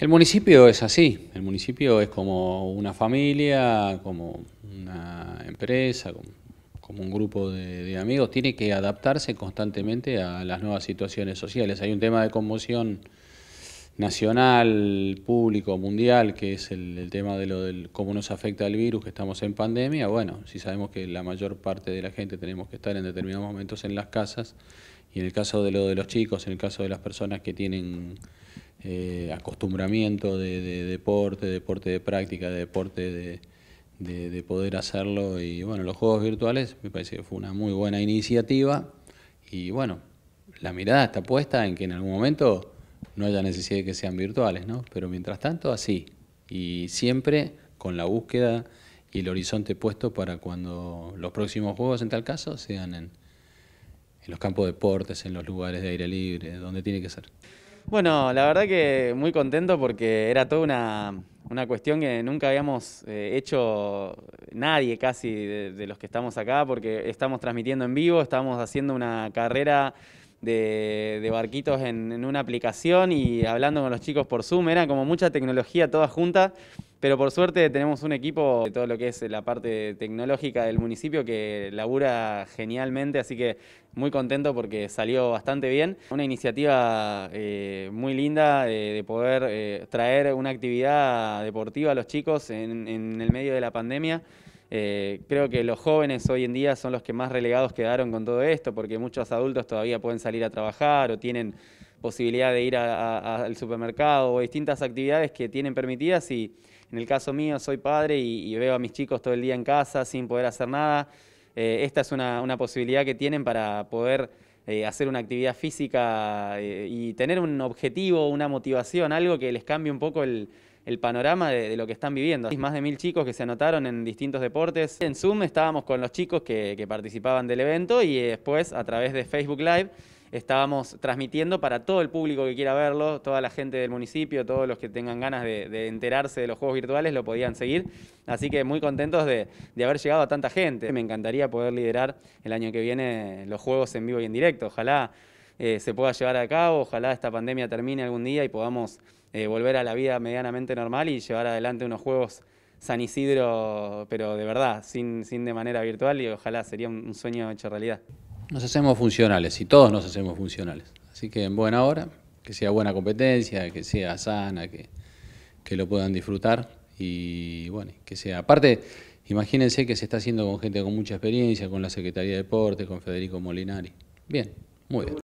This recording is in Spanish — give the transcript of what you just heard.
El municipio es así, el municipio es como una familia, como una empresa, como, un grupo de, amigos, tiene que adaptarse constantemente a las nuevas situaciones sociales. Hay un tema de conmoción nacional, público, mundial, que es el, tema de lo del cómo nos afecta el virus, que estamos en pandemia. Bueno, si sabemos que la mayor parte de la gente tenemos que estar en determinados momentos en las casas, y en el caso de lo de los chicos, en el caso de las personas que tienen eh, acostumbramiento de, deporte, deporte de práctica, de deporte de, poder hacerlo. Y bueno, los juegos virtuales me parece que fue una muy buena iniciativa. Y bueno, la mirada está puesta en que en algún momento no haya necesidad de que sean virtuales, ¿no? Pero mientras tanto, así. Y siempre con la búsqueda y el horizonte puesto para cuando los próximos juegos, en tal caso, sean en, en los campos de deportes, en los lugares de aire libre, donde tiene que ser. Bueno, la verdad que muy contento porque era toda una, cuestión que nunca habíamos eh, hecho nadie casi de, los que estamos acá, porque estamos transmitiendo en vivo, estamos haciendo una carrera de, barquitos en, en, una aplicación y hablando con los chicos por Zoom, era como mucha tecnología toda junta pero por suerte tenemos un equipo de todo lo que es la parte tecnológica del municipio que labura genialmente, así que muy contento porque salió bastante bien. Una iniciativa eh, muy linda de, poder eh, traer una actividad deportiva a los chicos en, el medio de la pandemia. Eh, creo que los jóvenes hoy en día son los que más relegados quedaron con todo esto, porque muchos adultos todavía pueden salir a trabajar o tienen posibilidad de ir al supermercado o distintas actividades que tienen permitidas y en el caso mío soy padre y, veo a mis chicos todo el día en casa sin poder hacer nada. Eh, esta es una, posibilidad que tienen para poder eh, hacer una actividad física eh, y tener un objetivo, una motivación, algo que les cambie un poco el, panorama de, lo que están viviendo. Hay más de mil chicos que se anotaron en distintos deportes. En Zoom estábamos con los chicos que participaban del evento y después a través de Facebook Live estábamos transmitiendo para todo el público que quiera verlo, toda la gente del municipio, todos los que tengan ganas de, enterarse de los juegos virtuales lo podían seguir. Así que muy contentos de, haber llegado a tanta gente. Me encantaría poder liderar el año que viene los juegos en vivo y en directo. Ojalá eh, se pueda llevar a cabo, ojalá esta pandemia termine algún día y podamos eh, volver a la vida medianamente normal y llevar adelante unos juegos San Isidro, pero de verdad, sin, sin de manera virtual y ojalá sería un sueño hecho realidad. Nos hacemos funcionales y todos nos hacemos funcionales. Así que en buena hora, que sea buena competencia, que sea sana, que, que lo puedan disfrutar y bueno, que sea. Aparte, imagínense que se está haciendo con gente con mucha experiencia, con la Secretaría de Deportes, con Federico Molinari. Bien, muy bien.